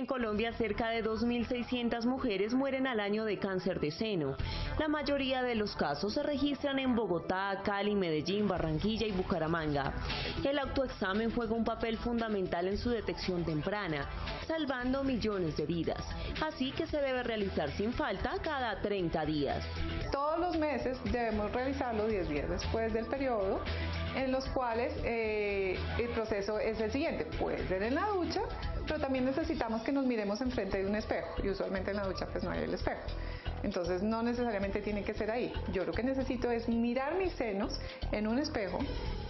En Colombia, cerca de 2.600 mujeres mueren al año de cáncer de seno. La mayoría de los casos se registran en Bogotá, Cali, Medellín, Barranquilla y Bucaramanga. El autoexamen juega un papel fundamental en su detección temprana, salvando millones de vidas. Así que se debe realizar sin falta cada 30 días. Todos los meses debemos realizarlo 10 días después del periodo, en los cuales eh, el proceso es el siguiente. Puede ser en la ducha, pero también necesitamos que nos miremos enfrente de un espejo y usualmente en la ducha pues no hay el espejo. Entonces no necesariamente tiene que ser ahí. Yo lo que necesito es mirar mis senos en un espejo.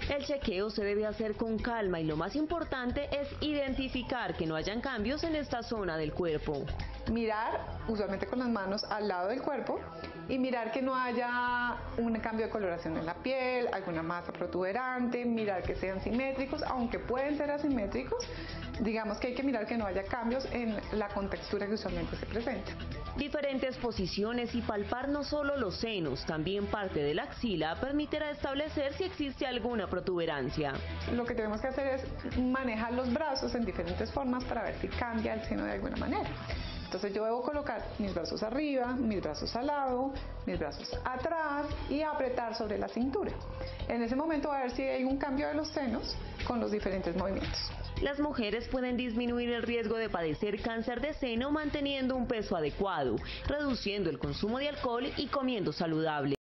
El chequeo se debe hacer con calma y lo más importante es identificar que no hayan cambios en esta zona del cuerpo. Mirar, usualmente con las manos al lado del cuerpo, y mirar que no haya un cambio de coloración en la piel, alguna masa protuberante, mirar que sean simétricos, aunque pueden ser asimétricos, digamos que hay que mirar que no haya cambios en la contextura que usualmente se presenta. Diferentes posiciones y palpar no solo los senos, también parte de la axila permitirá establecer si existe alguna protuberancia. Lo que tenemos que hacer es manejar los brazos en diferentes formas para ver si cambia el seno de alguna manera. Entonces yo debo colocar mis brazos arriba, mis brazos al lado, mis brazos atrás y apretar sobre la cintura. En ese momento a ver si hay un cambio de los senos con los diferentes movimientos. Las mujeres pueden disminuir el riesgo de padecer cáncer de seno manteniendo un peso adecuado, reduciendo el consumo de alcohol y comiendo saludable.